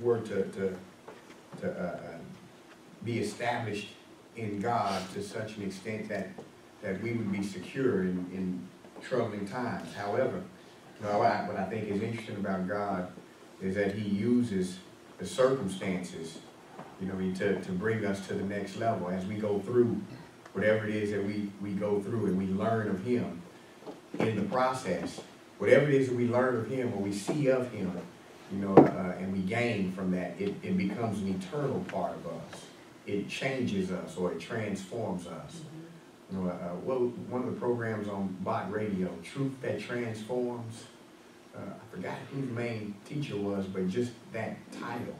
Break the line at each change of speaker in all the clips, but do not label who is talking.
were to, to, to uh, uh, be established in God to such an extent that, that we would be secure in, in troubling times. However, you know, what I, what I think is interesting about God is that he uses the circumstances, you know, to, to bring us to the next level as we go through whatever it is that we, we go through and we learn of him in the process. Whatever it is that we learn of him or we see of him, you know, uh, and we gain from that, it, it becomes an eternal part of us. It changes us or it transforms us. You know, uh, what, one of the programs on Bott Radio, Truth That Transforms, uh, I forgot who the main teacher was, but just that title,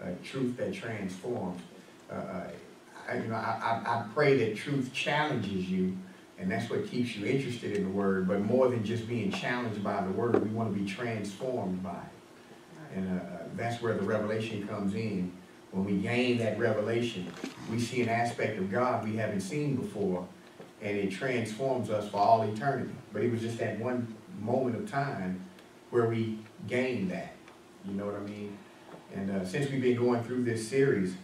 uh, Truth That Transforms. Uh, uh, I, you know, I, I, I pray that truth challenges you, and that's what keeps you interested in the word. But more than just being challenged by the word, we want to be transformed by it, and uh, uh, that's where the revelation comes in. When we gain that revelation, we see an aspect of God we haven't seen before, and it transforms us for all eternity. But it was just that one moment of time where we gained that. You know what I mean? And uh, since we've been going through this series,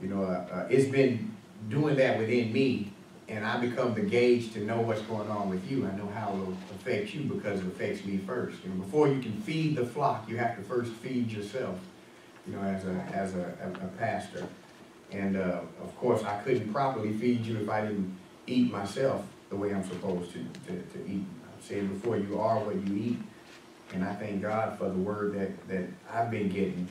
you know, uh, uh, it's been doing that within me, and I become the gauge to know what's going on with you. I know how it will affect you because it affects me first. You know, before you can feed the flock, you have to first feed yourself. You know, as a as a, a, a pastor, and uh, of course, I couldn't properly feed you if I didn't eat myself the way I'm supposed to to, to eat. I've said before, you are what you eat, and I thank God for the word that that I've been getting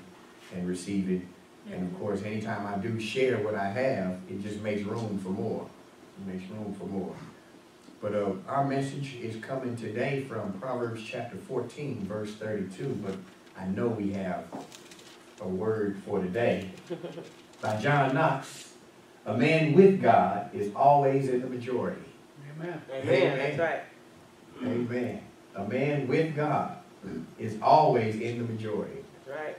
and receiving and of course, anytime I do share what I have, it just makes room for more. It makes room for more. But uh, our message is coming today from Proverbs chapter 14, verse 32. But I know we have a word for today. By John Knox, a man with God is always in the majority.
Amen.
Amen, that's right.
Amen. A man with God is always in the majority.
That's right.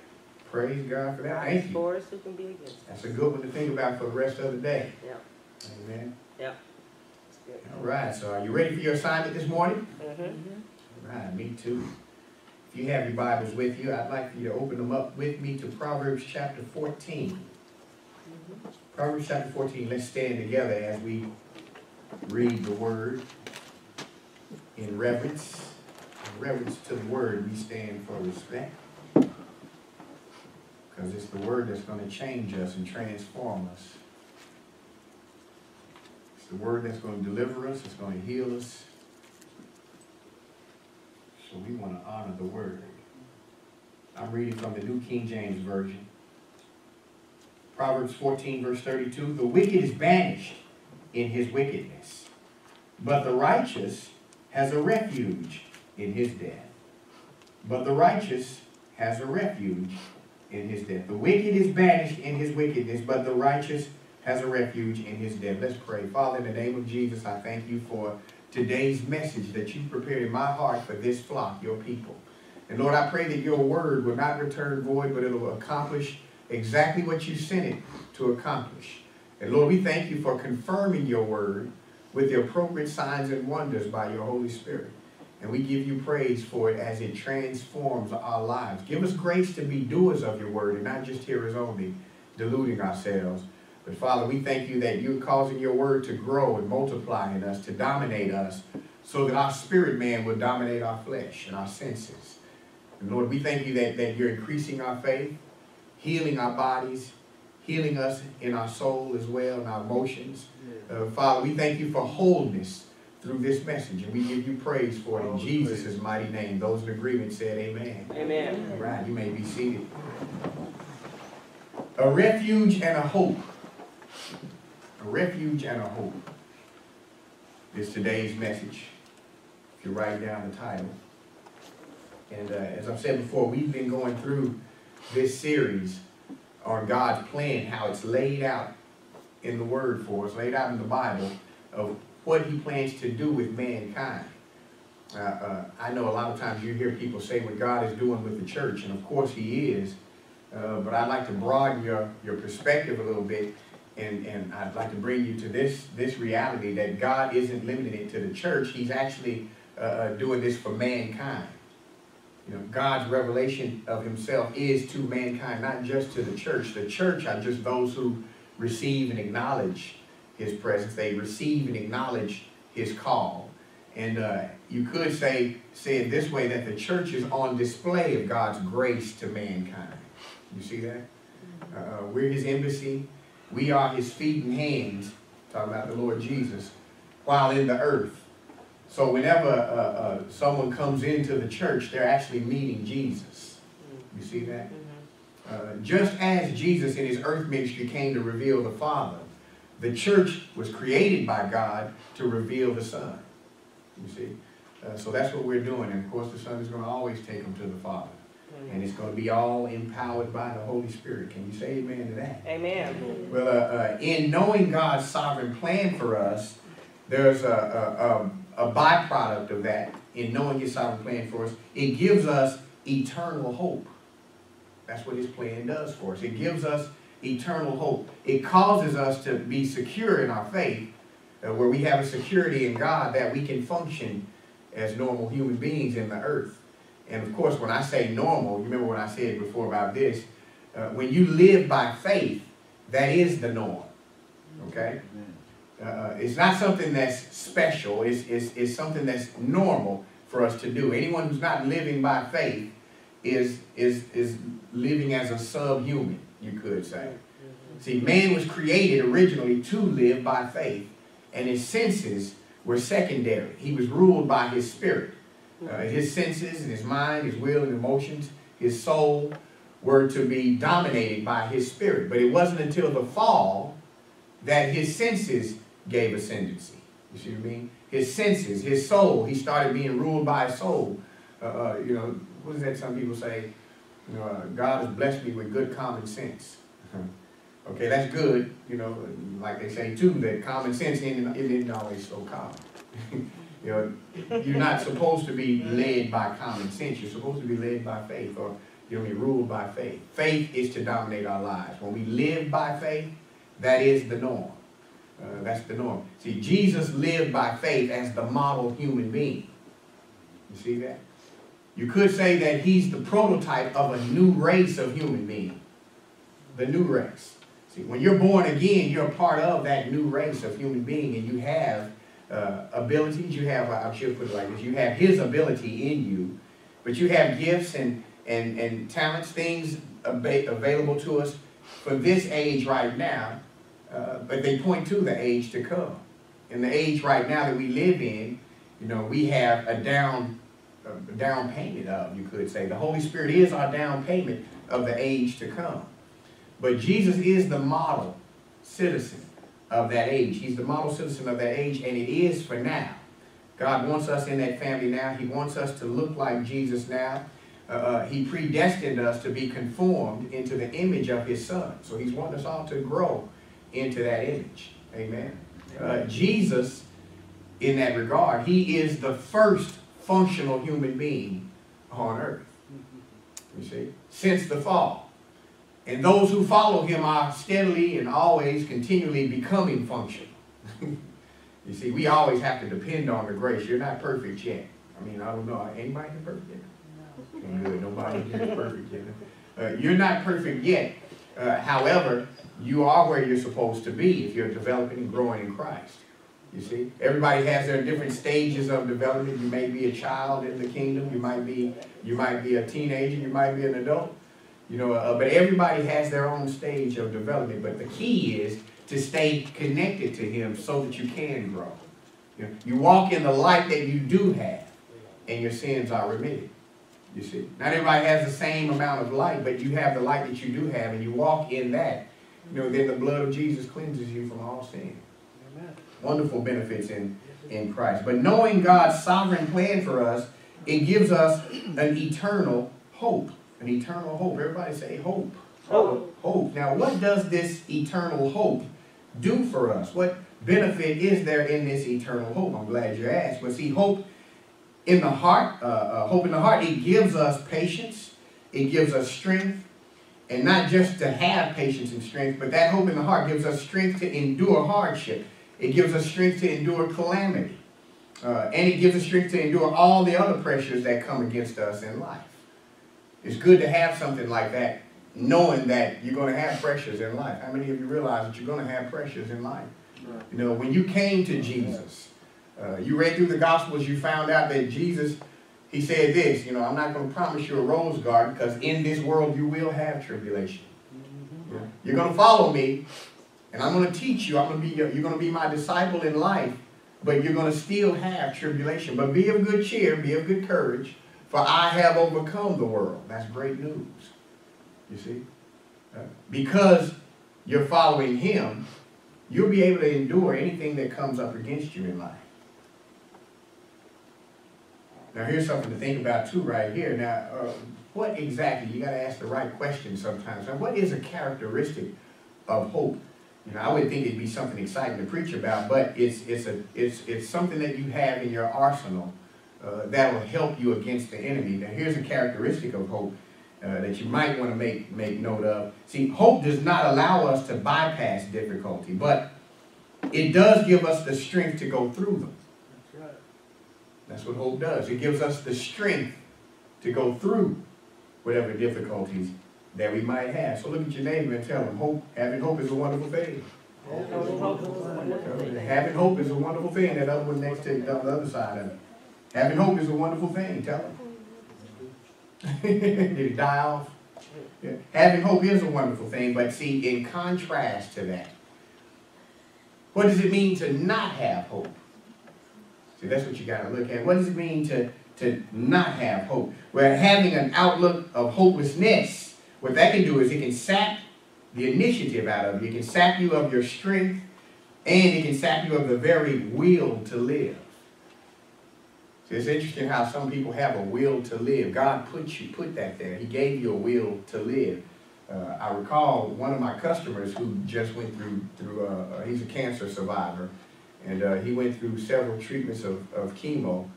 Praise God for that.
God
Thank
is
you.
for us, who can be against us?
That's a good one to think about for the rest of the day.
Yep.
Amen.
Good.
All right, so are you ready for your assignment this morning?
Mm-hmm.
All right, me too. If you have your Bibles with you, I'd like for you to open them up with me to Proverbs chapter 14. Proverbs chapter 14, let's stand together as we read the word in reverence. In reverence to the word, we stand for respect. Because it's the word that's going to change us and transform us. It's the word that's going to deliver us, it's going to heal us. So we want to honor the word. I'm reading from the New King James Version. Proverbs 14, verse 32 The wicked is banished in his wickedness, but the righteous has a refuge in his death. But the righteous has a refuge in his death. The wicked is banished in his wickedness, but the righteous has a refuge in his death. Let's pray. Father, in the name of Jesus, I thank you for today's message that you prepared in my heart for this flock, your people. And Lord, I pray that your word will not return void, but it'll accomplish exactly what you sent it to accomplish. And Lord, we thank you for confirming your word with the appropriate signs and wonders by your Holy Spirit. And we give you praise for it as it transforms our lives. Give us grace to be doers of your word and not just hearers only, deluding ourselves. But Father, we thank you that you're causing your word to grow and multiply in us, to dominate us, so that our spirit man will dominate our flesh and our senses. And Lord, we thank you that, that you're increasing our faith, healing our bodies, healing us in our soul as well, and our emotions. Uh, Father, we thank you for wholeness through this message, and we give you praise for it in Jesus' mighty name. Those in agreement said amen.
Amen.
All right, you may be seated. A refuge and a hope. Refuge and a hope is today's message. If you write down the title. And uh, as I've said before, we've been going through this series on God's plan, how it's laid out in the Word for us, laid out in the Bible, of what He plans to do with mankind. Uh, uh, I know a lot of times you hear people say what God is doing with the church, and of course He is. Uh, but I'd like to broaden your, your perspective a little bit, and, and I'd like to bring you to this, this reality that God isn't limiting it to the church. He's actually uh, uh, doing this for mankind. You know, God's revelation of himself is to mankind, not just to the church. The church are just those who receive and acknowledge his presence. They receive and acknowledge his call. And uh, you could say, say it this way, that the church is on display of God's grace to mankind. You see that? Uh, we're his embassy. We are his feet and hands, talking about the Lord Jesus, while in the earth. So whenever uh, uh, someone comes into the church, they're actually meeting Jesus. You see that? Uh, just as Jesus in his earth ministry came to reveal the Father, the church was created by God to reveal the Son. You see? Uh, so that's what we're doing. And of course, the Son is going to always take them to the Father. And it's going to be all empowered by the Holy Spirit. Can you say amen to that?
Amen.
Well, uh, uh, in knowing God's sovereign plan for us, there's a, a, a, a byproduct of that in knowing his sovereign plan for us. It gives us eternal hope. That's what his plan does for us. It gives us eternal hope. It causes us to be secure in our faith, uh, where we have a security in God that we can function as normal human beings in the earth. And of course, when I say normal, you remember what I said before about this, uh, when you live by faith, that is the norm. Okay? Uh, it's not something that's special. It's, it's, it's something that's normal for us to do. Anyone who's not living by faith is, is, is living as a subhuman, you could say. See, man was created originally to live by faith, and his senses were secondary. He was ruled by his spirit. Uh, his senses and his mind, his will and emotions, his soul were to be dominated by his spirit. But it wasn't until the fall that his senses gave ascendancy. You see what I mean? His senses, his soul, he started being ruled by his soul. Uh, uh, you know, what is that some people say? You know, uh, God has blessed me with good common sense. okay, that's good. You know, like they say too, that common sense isn't, isn't always so common. You know, you're not supposed to be led by common sense. You're supposed to be led by faith or you'll be ruled by faith. Faith is to dominate our lives. When we live by faith, that is the norm. Uh, that's the norm. See, Jesus lived by faith as the model human being. You see that? You could say that he's the prototype of a new race of human being. The new race. See, when you're born again, you're a part of that new race of human being and you have uh, abilities. You have, I should put it like this, you have his ability in you, but you have gifts and, and, and talents, things available to us for this age right now, uh, but they point to the age to come. In the age right now that we live in, you know, we have a down, a down payment of, you could say. The Holy Spirit is our down payment of the age to come. But Jesus is the model citizen of that age. He's the model citizen of that age, and it is for now. God wants us in that family now. He wants us to look like Jesus now. Uh, uh, he predestined us to be conformed into the image of his son. So he's wanting us all to grow into that image. Amen. Uh, Jesus, in that regard, he is the first functional human being on earth. You see, since the fall. And those who follow him are steadily and always continually becoming functional. you see, we always have to depend on the grace. You're not perfect yet. I mean, I don't know. Anybody here perfect yet? No. Good. Nobody here is perfect yet. Uh, you're not perfect yet. Uh, however, you are where you're supposed to be if you're developing and growing in Christ. You see, everybody has their different stages of development. You may be a child in the kingdom. You might be, you might be a teenager. You might be an adult. You know, uh, but everybody has their own stage of development. But the key is to stay connected to Him so that you can grow. You, know, you walk in the light that you do have, and your sins are remitted. You see, not everybody has the same amount of light, but you have the light that you do have, and you walk in that. You know, then the blood of Jesus cleanses you from all sin. Amen. Wonderful benefits in in Christ. But knowing God's sovereign plan for us, it gives us an eternal hope an eternal hope. Everybody say hope.
Hope.
Hope. Now, what does this eternal hope do for us? What benefit is there in this eternal hope? I'm glad you asked. But see, hope in the heart, uh, uh, hope in the heart, it gives us patience. It gives us strength. And not just to have patience and strength, but that hope in the heart gives us strength to endure hardship. It gives us strength to endure calamity. Uh, and it gives us strength to endure all the other pressures that come against us in life. It's good to have something like that, knowing that you're gonna have pressures in life. How many of you realize that you're gonna have pressures in life? You know, when you came to Jesus, uh, you read through the Gospels, you found out that Jesus, he said this, you know, I'm not gonna promise you a rose garden, because in this world you will have tribulation. Yeah. You're gonna follow me, and I'm gonna teach you, I'm gonna be your, you're gonna be my disciple in life, but you're gonna still have tribulation. But be of good cheer, be of good courage, for I have overcome the world. That's great news. You see? Uh, because you're following him, you'll be able to endure anything that comes up against you in life. Now here's something to think about too right here. Now, uh, what exactly, you gotta ask the right question sometimes. Now, what is a characteristic of hope? You know, I would think it'd be something exciting to preach about, but it's, it's, a, it's, it's something that you have in your arsenal uh, that will help you against the enemy. Now, here's a characteristic of hope uh, that you might want to make, make note of. See, hope does not allow us to bypass difficulty, but it does give us the strength to go through them.
That's right.
That's what hope does. It gives us the strength to go through whatever difficulties that we might have. So look at your neighbor and tell them, hope, having hope is a wonderful thing.
Having hope is a wonderful thing.
Having hope is a wonderful thing. That other one next to the other side of it. Having hope is a wonderful thing. Tell them. Did it die off? Yeah. Having hope is a wonderful thing, but see, in contrast to that, what does it mean to not have hope? See, that's what you got to look at. What does it mean to, to not have hope? Well, having an outlook of hopelessness, what that can do is it can sap the initiative out of you. It can sap you of your strength, and it can sap you of the very will to live. It's interesting how some people have a will to live. God put you put that there. He gave you a will to live. Uh, I recall one of my customers who just went through through. Uh, uh, he's a cancer survivor, and uh, he went through several treatments of, of chemo.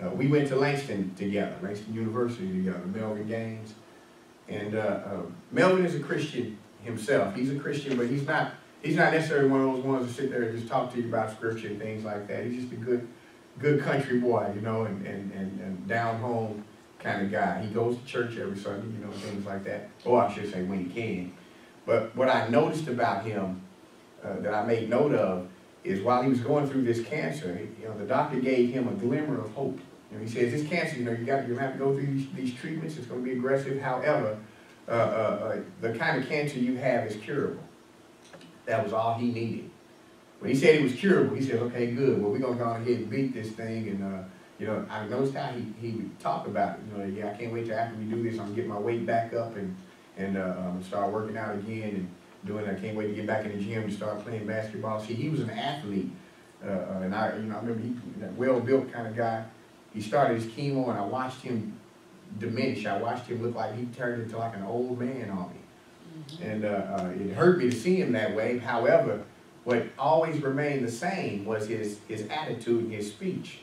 Uh, we went to Langston together, Langston University together, Melvin Gaines, and Melvin is a Christian himself. He's a Christian, but he's not. He's not necessarily one of those ones that sit there and just talk to you about scripture and things like that. He's just a good good country boy, you know, and, and, and, and down home kind of guy. He goes to church every Sunday, you know, things like that. Or I should say when he can. But what I noticed about him uh, that I made note of is while he was going through this cancer, you know, the doctor gave him a glimmer of hope. You know, he says, this cancer, you know, you got, you're gonna have to go through these, these treatments. It's gonna be aggressive. However, uh, uh, uh, the kind of cancer you have is curable. That was all he needed. When he said it was curable, he said, okay, good. Well, we're gonna go ahead and beat this thing. And, uh, you know, I noticed how he, he would talk about it. You know, yeah, I can't wait till after we do this, I'm gonna get my weight back up and, and, uh, start working out again and doing, I can't wait to get back in the gym and start playing basketball. See, he was an athlete. Uh, uh, and I, you know, I remember he, that well-built kind of guy. He started his chemo and I watched him diminish. I watched him look like he turned into like an old man on me. And, uh, uh, it hurt me to see him that way. However, what always remained the same was his, his attitude and his speech.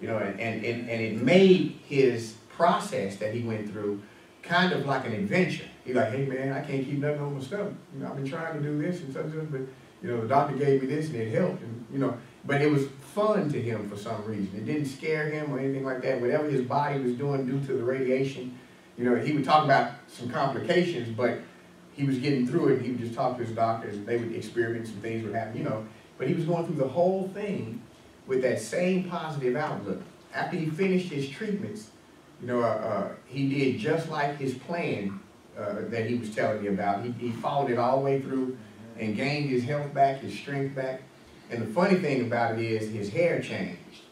You know, and, and, and, and it made his process that he went through kind of like an adventure. He's like, hey man, I can't keep nothing on my stomach. You know, I've been trying to do this and such and such, but you know, the doctor gave me this and it helped. And you know, but it was fun to him for some reason. It didn't scare him or anything like that. Whatever his body was doing due to the radiation, you know, he would talk about some complications, but he was getting through it. He would just talk to his doctor, and they would experiment some things would happen, you know. But he was going through the whole thing with that same positive outlook. After he finished his treatments, you know, uh, uh, he did just like his plan uh, that he was telling me about. He, he followed it all the way through and gained his health back, his strength back. And the funny thing about it is his hair changed.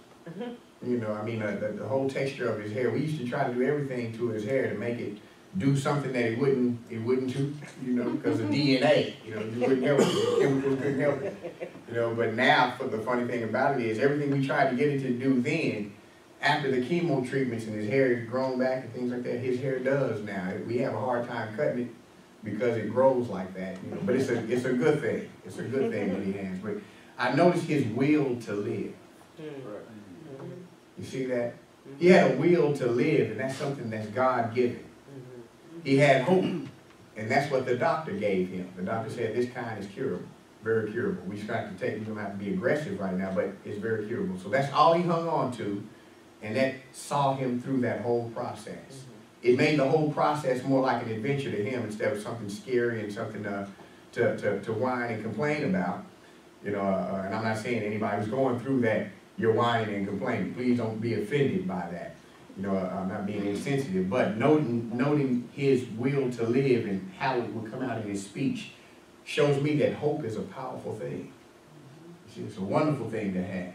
You know, I mean, uh, the, the whole texture of his hair. We used to try to do everything to his hair to make it do something that it wouldn't, it wouldn't do, you know, because of DNA, you know, you wouldn't help it, the chemicals couldn't help it. You know, but now, for the funny thing about it is, everything we tried to get it to do then, after the chemo treatments and his hair has grown back and things like that, his hair does now. We have a hard time cutting it because it grows like that, you know, but it's a, it's a good thing. It's a good thing that he has, but I noticed his will to live. Mm. You see that? He had a will to live, and that's something that's God-given. He had hope, and that's what the doctor gave him. The doctor said, this kind is curable, very curable. We just got to take, you don't have to be aggressive right now, but it's very curable. So that's all he hung on to, and that saw him through that whole process. it made the whole process more like an adventure to him instead of something scary and something to, to, to, to whine and complain about. You know, uh, and I'm not saying anybody who's going through that, you're whining and complaining. Please don't be offended by that. You know, uh, I'm not being insensitive, but noting, noting his will to live and how it would come out in his speech shows me that hope is a powerful thing. It's a wonderful thing to have.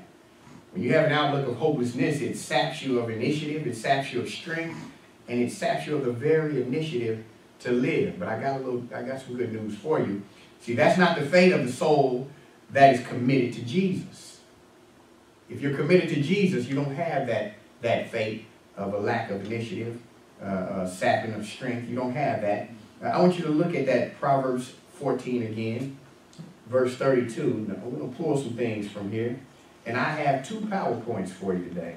When you have an outlook of hopelessness, it saps you of initiative, it saps you of strength, and it saps you of the very initiative to live. But I got a little, I got some good news for you. See, that's not the fate of the soul that is committed to Jesus. If you're committed to Jesus, you don't have that, that fate of a lack of initiative, uh, uh, sapping of strength. You don't have that. I want you to look at that Proverbs 14 again, verse 32. Now, we're going to pull some things from here. And I have two PowerPoints for you today.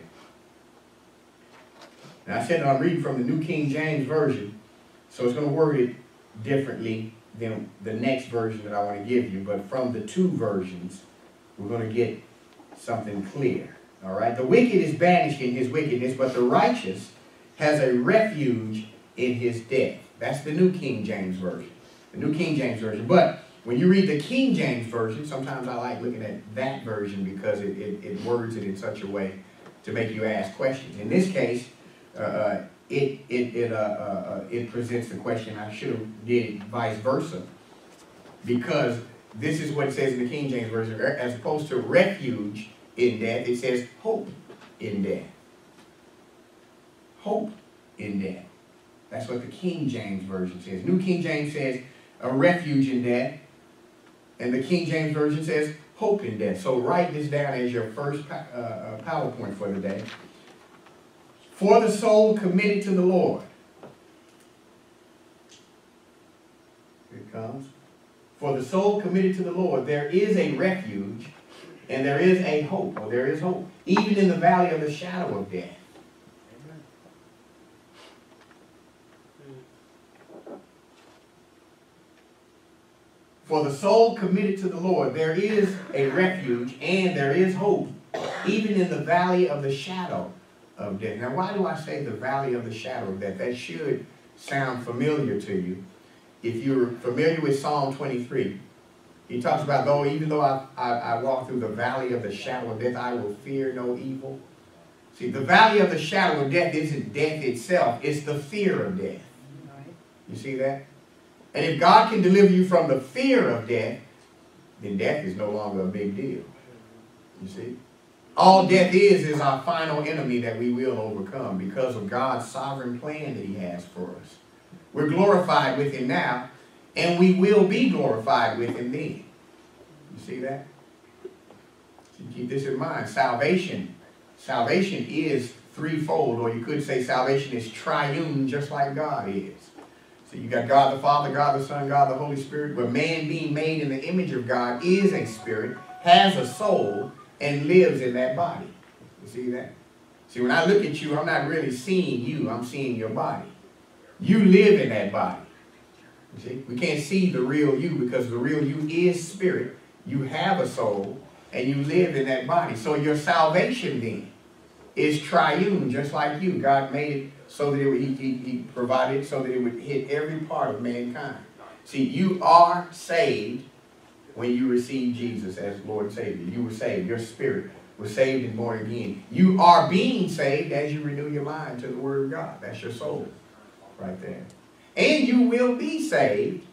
Now, I said I'm reading from the New King James Version, so it's going to word it differently than the next version that I want to give you. But from the two versions, we're going to get something clear. All right? The wicked is banished in his wickedness, but the righteous has a refuge in his death. That's the New King James Version. The New King James Version. But when you read the King James Version, sometimes I like looking at that version because it, it, it words it in such a way to make you ask questions. In this case, uh, uh, it, it, it, uh, uh, uh, it presents the question, I should have did vice versa. Because this is what it says in the King James Version, as opposed to refuge in death, it says hope in death. Hope in death. That's what the King James Version says. New King James says a refuge in death. And the King James Version says hope in death. So write this down as your first uh, uh, PowerPoint for the day. For the soul committed to the Lord. Here it comes. For the soul committed to the Lord, there is a refuge and there is a hope, or there is hope, even in the valley of the shadow of death. For the soul committed to the Lord, there is a refuge and there is hope, even in the valley of the shadow of death. Now, why do I say the valley of the shadow of death? That should sound familiar to you. If you're familiar with Psalm 23, he talks about, though, even though I, I, I walk through the valley of the shadow of death, I will fear no evil. See, the valley of the shadow of death isn't death itself, it's the fear of death. You see that? And if God can deliver you from the fear of death, then death is no longer a big deal. You see? All death is is our final enemy that we will overcome because of God's sovereign plan that he has for us. We're glorified with him now, and we will be glorified with him then. You see that? So keep this in mind. Salvation. Salvation is threefold, or you could say salvation is triune, just like God is. So you got God the Father, God the Son, God the Holy Spirit, where man being made in the image of God is a spirit, has a soul, and lives in that body. You see that? See, when I look at you, I'm not really seeing you, I'm seeing your body. You live in that body. See? We can't see the real you because the real you is spirit. You have a soul, and you live in that body. So your salvation then is triune, just like you. God made it so that it would, he, he, he provided so that it would hit every part of mankind. See, you are saved when you receive Jesus as Lord and Savior. You were saved. Your spirit was saved and born again. You are being saved as you renew your mind to the Word of God. That's your soul right there. And you will be saved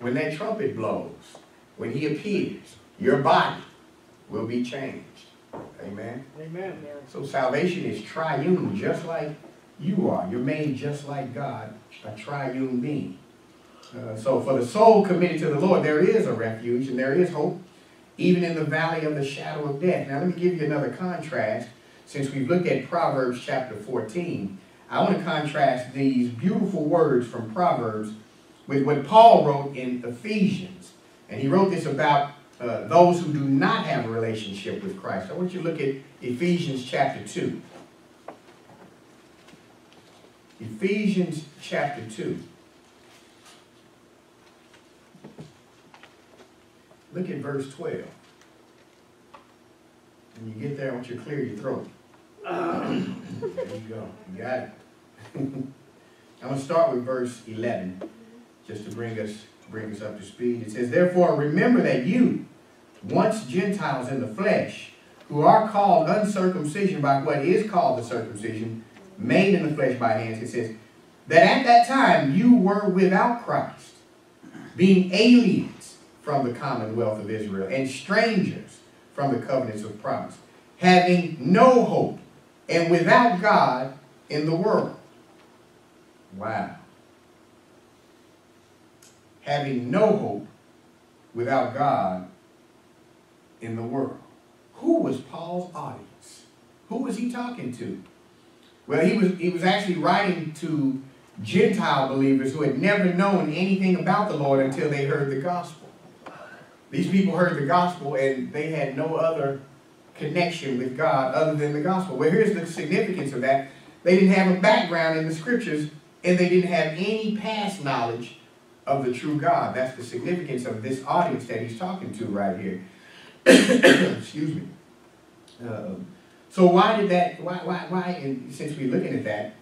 when that trumpet blows, when He appears. Your body will be changed. Amen.
Amen.
So salvation is triune, just like you are. You're made just like God, a triune being. Uh, so for the soul committed to the Lord, there is a refuge and there is hope, even in the valley of the shadow of death. Now let me give you another contrast. Since we've looked at Proverbs chapter 14, I want to contrast these beautiful words from Proverbs with what Paul wrote in Ephesians. And he wrote this about uh, those who do not have a relationship with Christ. I want you to look at Ephesians chapter 2. Ephesians chapter 2. Look at verse 12. When you get there, I want you to clear your throat. there you go. You got it. I'm gonna start with verse eleven, just to bring us, bring us up to speed. It says, Therefore, remember that you, once Gentiles in the flesh, who are called uncircumcision by what is called the circumcision, made in the flesh by hands, it says, that at that time you were without Christ, being aliens from the commonwealth of Israel, and strangers from the covenants of promise, having no hope, and without God in the world. Wow. Having no hope without God in the world. Who was Paul's audience? Who was he talking to? Well, he was he was actually writing to Gentile believers who had never known anything about the Lord until they heard the gospel. These people heard the gospel and they had no other connection with God other than the gospel. Well, here's the significance of that. They didn't have a background in the scriptures and they didn't have any past knowledge of the true God. That's the significance of this audience that he's talking to right here. Excuse me. Uh, so why did that, why, why, why, and since we're looking at that,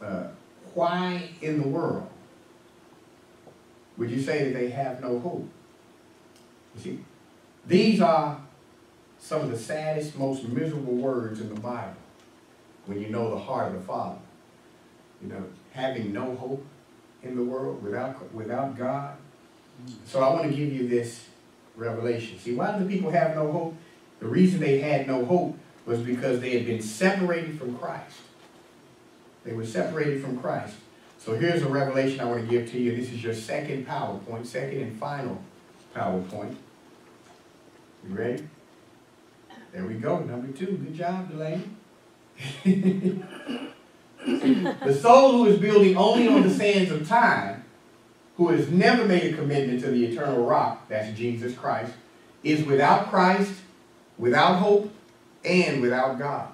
uh, why in the world would you say that they have no hope? You see, these are some of the saddest, most miserable words in the Bible when you know the heart of the Father. You know, having no hope in the world without, without God. So I want to give you this revelation. See, why do the people have no hope? The reason they had no hope was because they had been separated from Christ. They were separated from Christ. So here's a revelation I want to give to you. This is your second PowerPoint, second and final PowerPoint. You ready? There we go, number two. Good job, Delaney. the soul who is building only on the sands of time, who has never made a commitment to the eternal rock, that's Jesus Christ, is without Christ, without hope, and without God.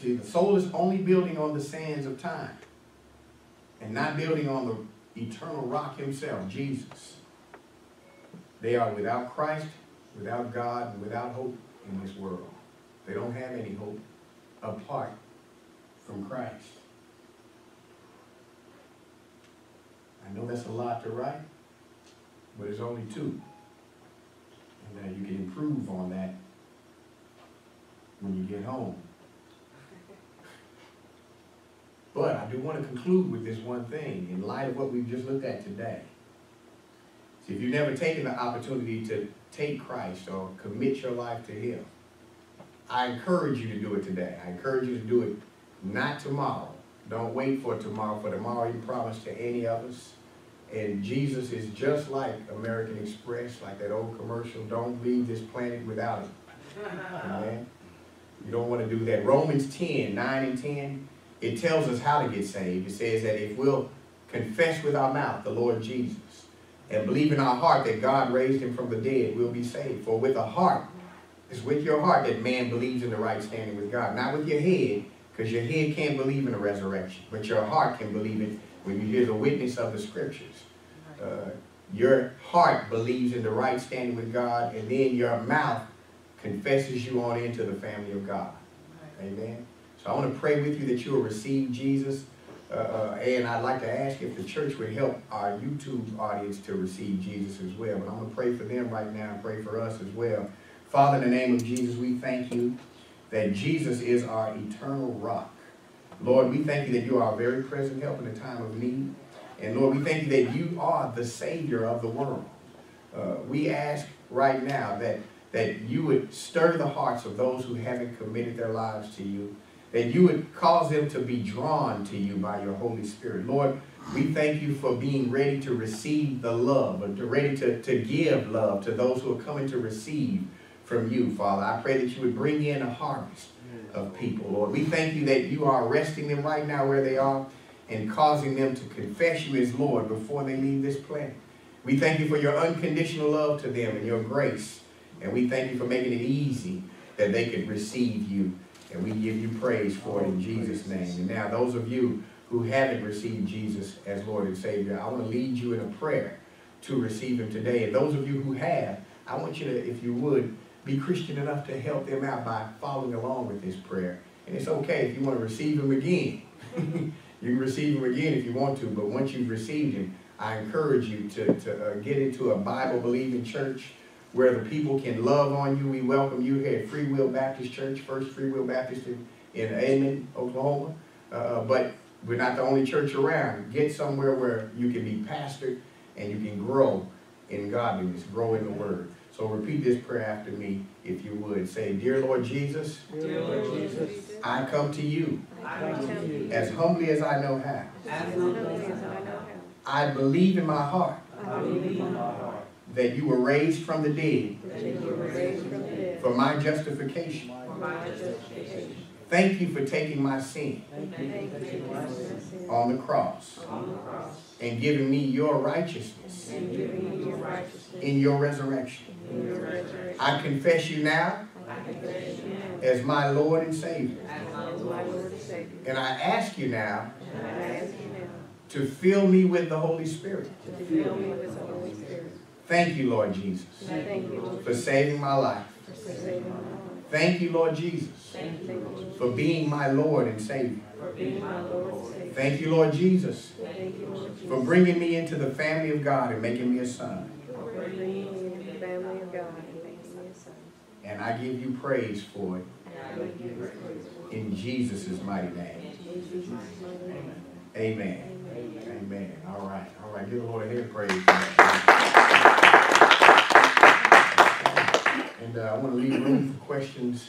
See, the soul is only building on the sands of time and not building on the eternal rock himself, Jesus. They are without Christ, without God, and without hope in this world. They don't have any hope apart from Christ. I know that's a lot to write, but it's only two. And uh, you can improve on that when you get home. But I do want to conclude with this one thing in light of what we've just looked at today. See, if you've never taken the opportunity to take Christ or commit your life to Him, I encourage you to do it today. I encourage you to do it not tomorrow. Don't wait for tomorrow, for tomorrow you promised to any of us. And Jesus is just like American Express, like that old commercial, don't leave this planet without him. Amen. You don't want to do that. Romans 10, 9 and 10 it tells us how to get saved. It says that if we'll confess with our mouth the Lord Jesus and believe in our heart that God raised him from the dead, we'll be saved. For with a heart, it's with your heart that man believes in the right standing with God, not with your head, because your head can't believe in the resurrection, but your heart can believe it when you hear the witness of the scriptures. Uh, your heart believes in the right standing with God, and then your mouth confesses you on into the family of God. Amen. So I want to pray with you that you will receive Jesus. Uh, uh, and I'd like to ask if the church would help our YouTube audience to receive Jesus as well. But I'm going to pray for them right now and pray for us as well. Father, in the name of Jesus, we thank you that Jesus is our eternal rock. Lord, we thank you that you are a very present help in a time of need. And Lord, we thank you that you are the Savior of the world. Uh, we ask right now that, that you would stir the hearts of those who haven't committed their lives to you that you would cause them to be drawn to you by your Holy Spirit. Lord, we thank you for being ready to receive the love, or to ready to, to give love to those who are coming to receive from you, Father. I pray that you would bring in a harvest of people, Lord. We thank you that you are arresting them right now where they are and causing them to confess you as Lord before they leave this planet. We thank you for your unconditional love to them and your grace. And we thank you for making it easy that they could receive you and we give you praise for it in Jesus' name. And now those of you who haven't received Jesus as Lord and Savior, I want to lead you in a prayer to receive him today. And those of you who have, I want you to, if you would, be Christian enough to help them out by following along with this prayer. And it's okay if you want to receive him again. you can receive him again if you want to, but once you've received him, I encourage you to, to uh, get into a Bible believing church where the people can love on you. We welcome you here at Free Will Baptist Church, First Free Will Baptist in, in Edmond, Oklahoma. Uh, but we're not the only church around. Get somewhere where you can be pastored and you can grow in godliness, grow in the word. So repeat this prayer after me, if you would. Say, Dear Lord Jesus,
Dear Lord Jesus,
I come to you
I come to you.
as humbly as I know how.
As humbly as I know
I believe in my heart
how. I believe in my heart
that you were raised from the dead
that you were raised from the dead
for my justification.
for my justification.
Thank you for taking my sin
Thank you for taking my sin
on the cross
on the cross
and giving me your righteousness
and giving me your righteousness
in your resurrection.
in your resurrection.
I confess you now
I confess you now
as my Lord and Savior.
Lord and Savior.
And I ask you now
And I ask you now
to fill me with the Holy Spirit. Thank you, Lord Jesus,
Thank you, Lord,
for saving my life.
for saving my life.
Thank you, Lord Jesus,
Thank you, Lord,
for being my Lord and Savior.
for being my Lord and Savior.
Thank you, Lord Jesus,
Thank you, Lord
for bringing me into the family of God and making me a son.
for bringing me into the family of God and making me a son.
And I give you praise for it
And I give you praise for it. in Jesus' mighty name.
Amen.
Amen.
Amen. All right. All right. Give the Lord a hand of praise. And uh, I want to leave room for questions